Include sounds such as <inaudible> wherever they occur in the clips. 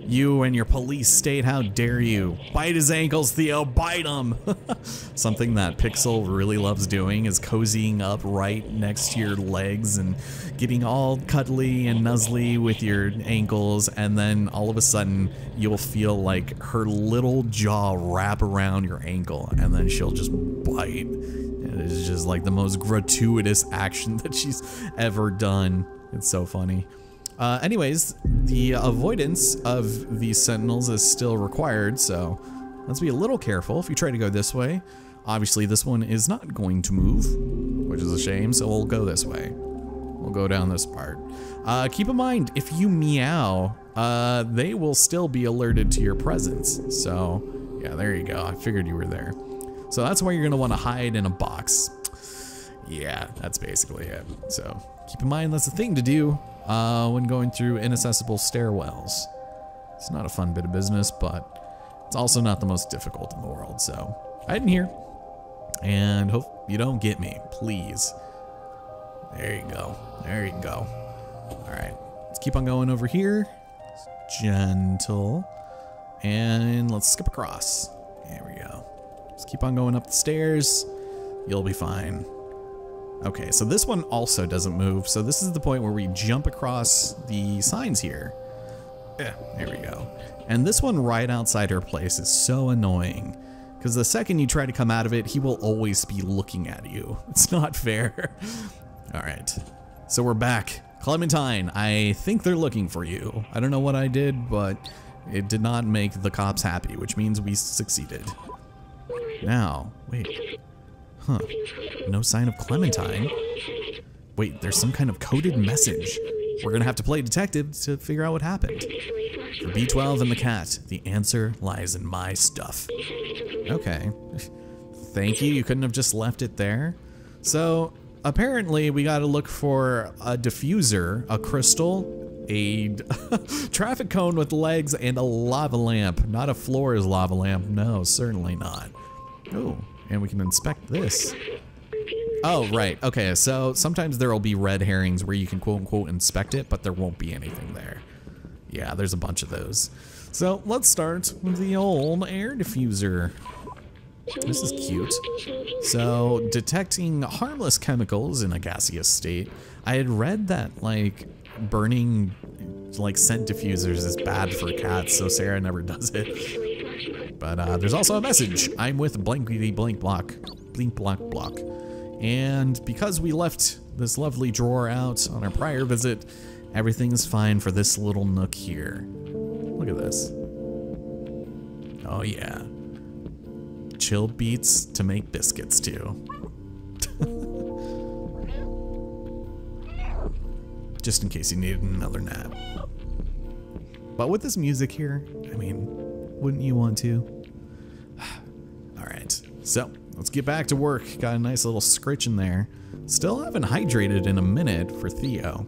You and your police state, how dare you? Bite his ankles, Theo, bite him! <laughs> Something that Pixel really loves doing is cozying up right next to your legs and getting all cuddly and nuzzly with your ankles, and then all of a sudden you'll feel like her little jaw wrap around your ankle, and then she'll just bite. And it's just like the most gratuitous <laughs> action that she's ever done. It's so funny. Uh, anyways, the avoidance of these sentinels is still required, so let's be a little careful if you try to go this way. Obviously, this one is not going to move, which is a shame, so we'll go this way. We'll go down this part. Uh, keep in mind, if you meow, uh, they will still be alerted to your presence. So, yeah, there you go. I figured you were there. So that's why you're going to want to hide in a box. Yeah, that's basically it. So keep in mind that's the thing to do uh, when going through inaccessible stairwells. It's not a fun bit of business, but it's also not the most difficult in the world. So hide in here and hope you don't get me, please. There you go. There you go. All right, let's keep on going over here. Gentle. And let's skip across. There we go. Just keep on going up the stairs. You'll be fine. Okay, so this one also doesn't move. So this is the point where we jump across the signs here. Yeah, there we go. And this one right outside her place is so annoying. Because the second you try to come out of it, he will always be looking at you. <laughs> It's not fair. <laughs> All right, so we're back. Clementine, I think they're looking for you. I don't know what I did, but it did not make the cops happy, which means we succeeded. Now, wait. Huh. No sign of Clementine. Wait, there's some kind of coded message. We're gonna have to play detective to figure out what happened. For B12 and the cat, the answer lies in my stuff. Okay. Thank you, you couldn't have just left it there. So, apparently we gotta look for a diffuser, a crystal, a <laughs> traffic cone with legs, and a lava lamp. Not a floor is lava lamp, no, certainly not. Oh, and we can inspect this. Oh, right. Okay, so sometimes there will be red herrings where you can quote unquote inspect it, but there won't be anything there. Yeah, there's a bunch of those. So let's start with the old air diffuser. This is cute. So, detecting harmless chemicals in a gaseous state. I had read that, like, burning, like, scent diffusers is bad for cats, so Sarah never does it. But uh, there's also a message. I'm with blankety blank block, blink block block. And because we left this lovely drawer out on our prior visit, everything is fine for this little nook here. Look at this. Oh yeah. Chill beats to make biscuits too. <laughs> Just in case you needed another nap. But with this music here, I mean, wouldn't you want to? So let's get back to work. Got a nice little scritch in there. Still haven't hydrated in a minute for Theo.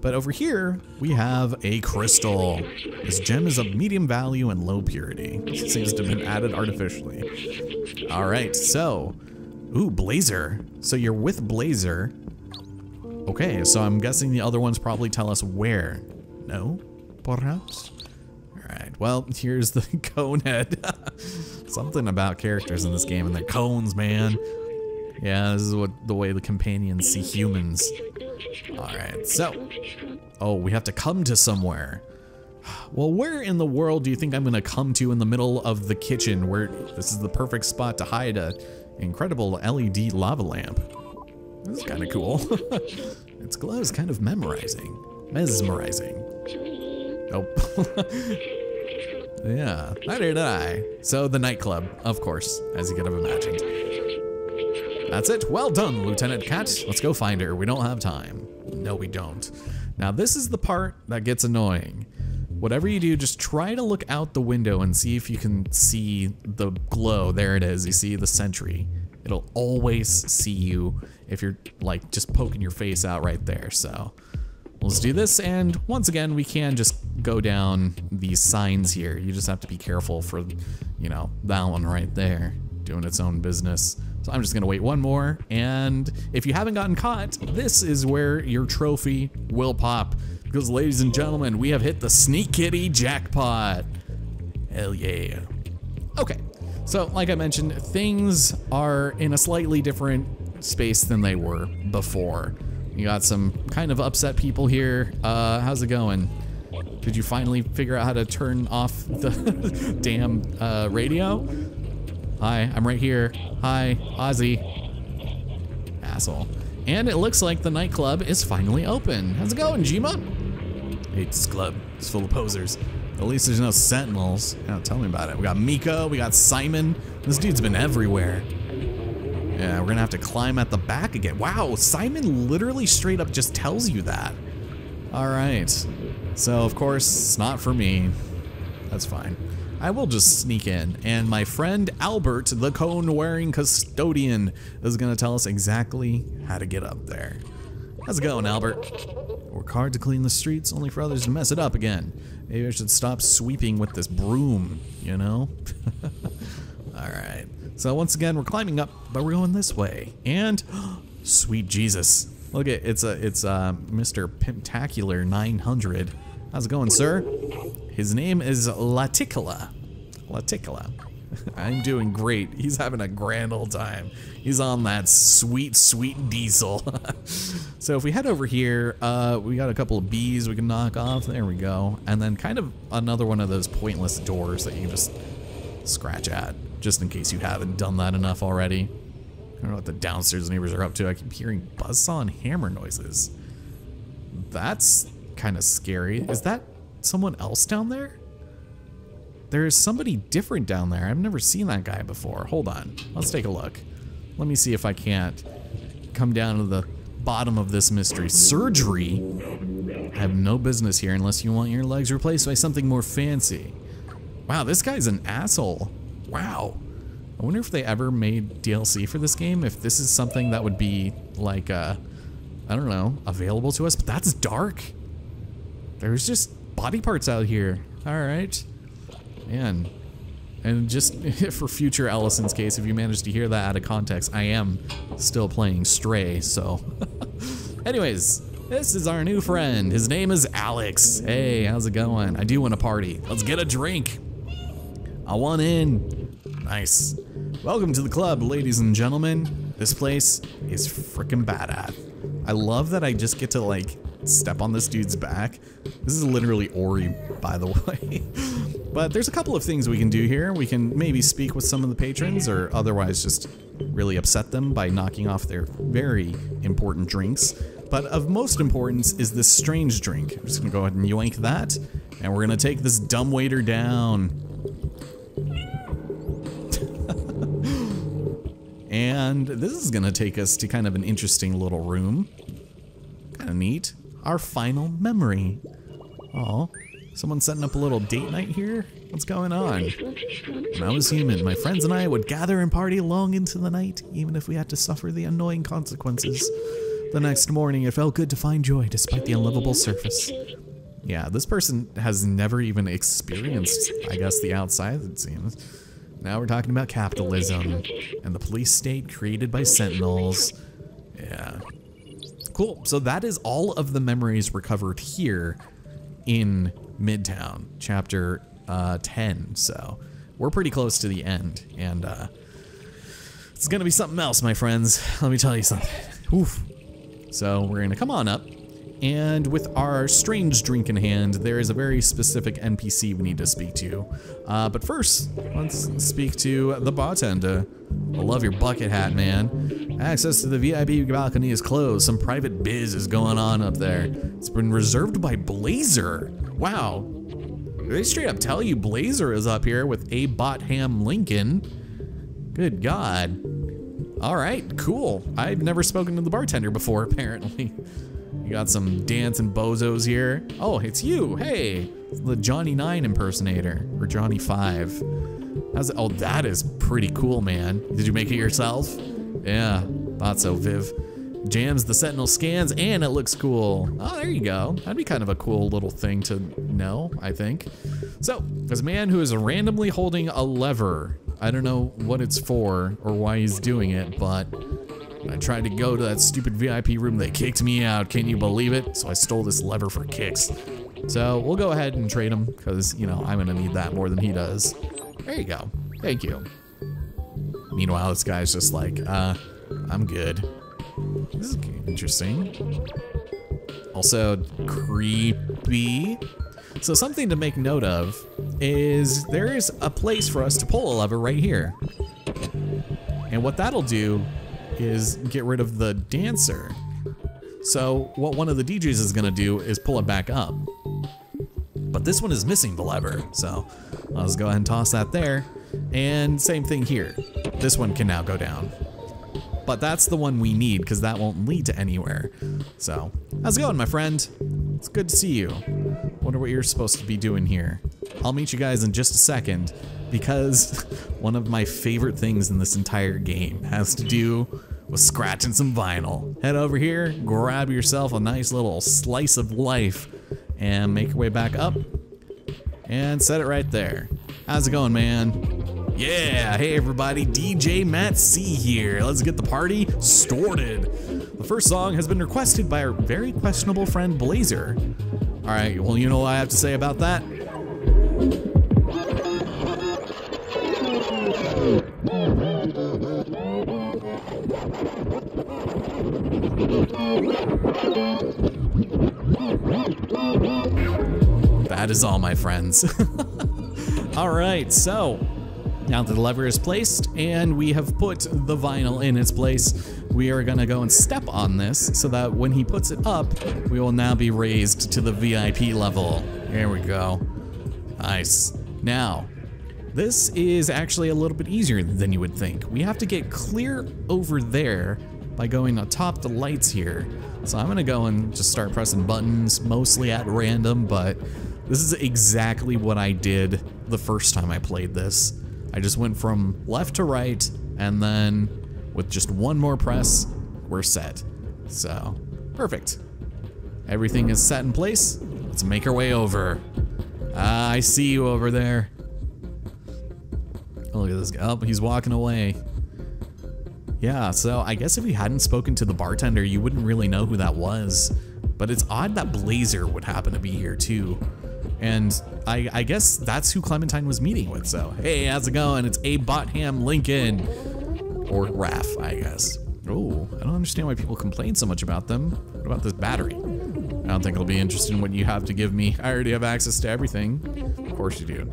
But over here, we have a crystal. This gem is of medium value and low purity. It seems to have been added artificially. All right, so, ooh, Blazer. So you're with Blazer. Okay, so I'm guessing the other ones probably tell us where. No, perhaps? All right, well, here's the <laughs> cone head. <laughs> Something about characters in this game and their cones, man. Yeah, this is what the way the companions see humans. Alright, so. Oh, we have to come to somewhere. Well, where in the world do you think I'm gonna come to in the middle of the kitchen where this is the perfect spot to hide a incredible LED lava lamp? This is kind of cool. <laughs> its glow is kind of memorizing. Mesmerizing. Nope. <laughs> yeah, neither did I. So the nightclub, of course, as you could have imagined. That's it. Well done, Lieutenant Cat. Let's go find her. We don't have time. No, we don't. Now, this is the part that gets annoying. Whatever you do, just try to look out the window and see if you can see the glow. There it is. You see the sentry. It'll always see you if you're like just poking your face out right there. So let's do this. And once again, we can just go down these signs here. You just have to be careful for, you know, that one right there doing its own business. So I'm just gonna wait one more. And if you haven't gotten caught, this is where your trophy will pop Because, ladies and gentlemen, we have hit the Sneak Kitty jackpot. Hell yeah. Okay, so like I mentioned, things are in a slightly different space than they were before. You got some kind of upset people here. Uh, how's it going? Did you finally figure out how to turn off the <laughs> damn uh, radio? Hi, I'm right here. Hi, Ozzy. Asshole. And it looks like the nightclub is finally open. How's it going, Jima? Hate this club. It's full of posers. At least there's no sentinels. Yeah, tell me about it. We got Miko, we got Simon. This dude's been everywhere. Yeah, we're gonna have to climb at the back again. Wow, Simon literally straight up just tells you that. All right. So, of course, it's not for me. That's fine. I will just sneak in, and my friend Albert, the cone-wearing custodian, is gonna tell us exactly how to get up there. How's it going, Albert? Work hard to clean the streets, only for others to mess it up again. Maybe I should stop sweeping with this broom, you know? <laughs> Alright. So once again, we're climbing up, but we're going this way. And, <gasps> sweet Jesus. Look at, it's a, it's uh, Mr. Pimptacular 900. How's it going, sir? His name is Laticola. Laticola. <laughs> I'm doing great. He's having a grand old time. He's on that sweet, sweet diesel. <laughs> so if we head over here, uh, we got a couple of bees we can knock off. There we go. And then kind of another one of those pointless doors that you can just scratch at, just in case you haven't done that enough already. I don't know what the downstairs neighbors are up to. I keep hearing buzzsaw and hammer noises. That's kind of scary. Is that someone else down there? There is somebody different down there. I've never seen that guy before. Hold on. Let's take a look. Let me see if I can't come down to the bottom of this mystery. Surgery? I have no business here unless you want your legs replaced by something more fancy. Wow, this guy's an asshole. Wow. I wonder if they ever made DLC for this game, if this is something that would be like, uh, I don't know, available to us, but that's dark. There's just body parts out here. All right. Man. And just <laughs> for future Elison's case, if you manage to hear that out of context, I am still playing Stray, so. <laughs> Anyways, this is our new friend. His name is Alex. Hey, how's it going? I do want a party. Let's get a drink. I want in. Nice. Welcome to the club, ladies and gentlemen. This place is freaking badass. I love that I just get to like step on this dude's back. This is literally Ori, by the <laughs> way. but there's a couple of things we can do here. We can maybe speak with some of the patrons or otherwise just really upset them by knocking off their very important drinks. But of most importance is this strange drink. I'm just gonna go ahead and yoink that, and we're gonna take this dumb waiter down. And this is gonna take us to kind of an interesting little room. Kinda neat. Our final memory. Oh, someone setting up a little date night here? What's going on? When I was human, my friends and I would gather and party long into the night, even if we had to suffer the annoying consequences. The next morning, it felt good to find joy despite the unlivable surface. Yeah, this person has never even experienced, I guess, the outside, it seems. Now we're talking about capitalism and the police state created by sentinels. Yeah. Cool. So that is all of the memories recovered here in Midtown, chapter uh, 10. So we're pretty close to the end. And uh, it's going to be something else, my friends. Let me tell you something. Oof. So we're going to come on up. And with our strange drink in hand, there is a very specific NPC we need to speak to. Uh, but first, let's speak to the bartender. I love your bucket hat, man. Access to the VIP balcony is closed. Some private biz is going on up there. It's been reserved by Blazer. Wow. They straight up tell you Blazer is up here with A. Botham Lincoln. Good God. All right, cool. I've never spoken to the bartender before, <laughs> apparently. You got some dancing bozos here. Oh, it's you. Hey, the Johnny 9 impersonator, or Johnny 5. How's it? Oh, that is pretty cool, man. Did you make it yourself? Yeah, thought so, Viv. Jams the Sentinel scans, and it looks cool. Oh, there you go. That'd be kind of a cool little thing to know, I think. So, there's a man who is randomly holding a lever. I don't know what it's for or why he's doing it, but I tried to go to that stupid VIP room, they kicked me out. Can you believe it? So I stole this lever for kicks. So we'll go ahead and trade him because, you know, I'm going to need that more than he does. There you go. Thank you. Meanwhile, this guy's just like, uh, I'm good. This is interesting. Also, creepy. So something to make note of is there is a place for us to pull a lever right here. And what that'll do is get rid of the dancer. So what one of the DJs is gonna do is pull it back up. But this one is missing the lever, so let's go ahead and toss that there. And same thing here. This one can now go down. But that's the one we need because that won't lead to anywhere. So, how's it going, my friend? It's good to see you. Wonder what you're supposed to be doing here. I'll meet you guys in just a second because <laughs> one of my favorite things in this entire game has to do with scratching some vinyl. Head over here, grab yourself a nice little slice of life, and make your way back up, and set it right there. How's it going, man? Yeah, hey everybody, DJ Matt C here. Let's get the party started. The first song has been requested by our very questionable friend Blazer. All right, well, you know what I have to say about that? That is all, my friends. <laughs> all right, so now that the lever is placed and we have put the vinyl in its place, we are gonna go and step on this so that when he puts it up, we will now be raised to the VIP level. There we go. Nice. Now, this is actually a little bit easier than you would think. We have to get clear over there by going atop the lights here. So I'm gonna go and just start pressing buttons, mostly at random, but this is exactly what I did the first time I played this. I just went from left to right, and then with just one more press, we're set. So, perfect. Everything is set in place. Let's make our way over. Ah, I see you over there. Oh, look at this guy. Oh, he's walking away. Yeah, so I guess if you hadn't spoken to the bartender, you wouldn't really know who that was. But it's odd that Blazer would happen to be here too. And I, I guess that's who Clementine was meeting with. So, hey, how's it going? It's Abe Botham Lincoln. Or Raph, I guess. Oh, I don't understand why people complain so much about them. What about this battery? I don't think it'll be interested in what you have to give me. I already have access to everything. Of course you do.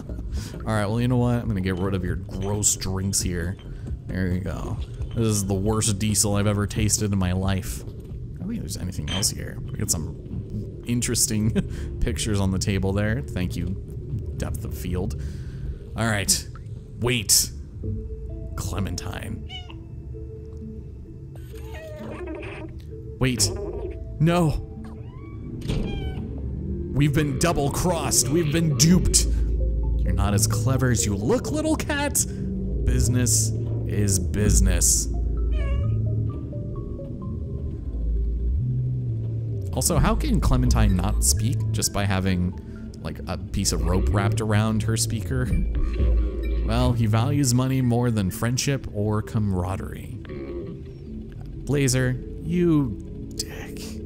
<laughs> All right, well, you know what? I'm gonna get rid of your gross drinks here. There you go. This is the worst diesel I've ever tasted in my life. I don't think there's anything else here. We got some interesting <laughs> pictures on the table there. Thank you, depth of field. All right, wait. Clementine. Wait. No. We've been double crossed. We've been duped. You're not as clever as you look, little cat. Business is business. Also, how can Clementine not speak just by having like a piece of rope wrapped around her speaker? Well, he values money more than friendship or camaraderie. Blazer, you dick.